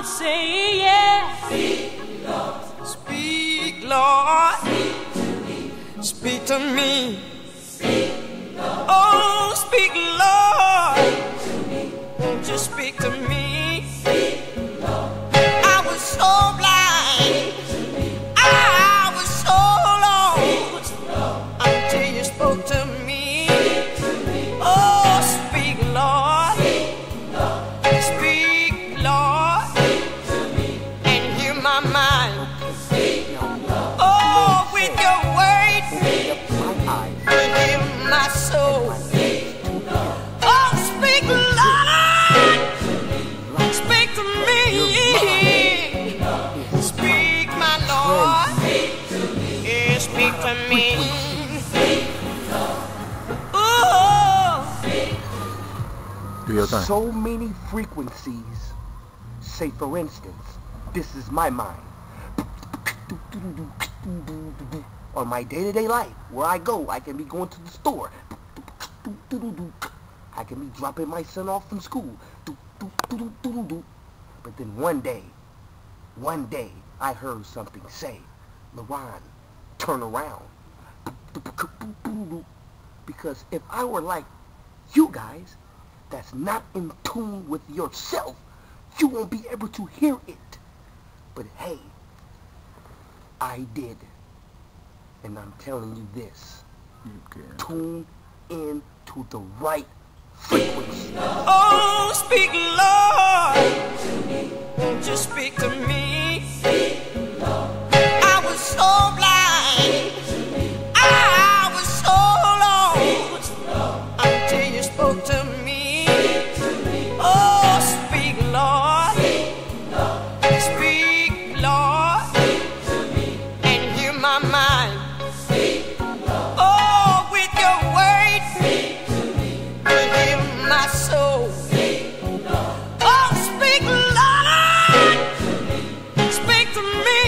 Lord, say yes. Speak, Lord. Speak, Lord. Speak to me. Speak to me. Speak, Lord. Oh, speak, Lord. To me. So many frequencies. Say, for instance, this is my mind. On my day-to-day life, where I go, I can be going to the store. I can be dropping my son off from school. But then one day, one day, I heard something say, LaRon, turn around. Because if I were like you guys, that's not in tune with yourself, you won't be able to hear it. But hey, I did. And I'm telling you this. You. Tune in to the right frequency. Oh, speak, Lord. Won't you speak to me? My mind. Oh, with your word. Hear my soul. Oh, speak, Lord. Speak to me.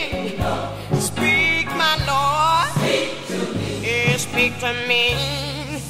Speak, to me. speak my Lord. speak to Yeah, speak to me.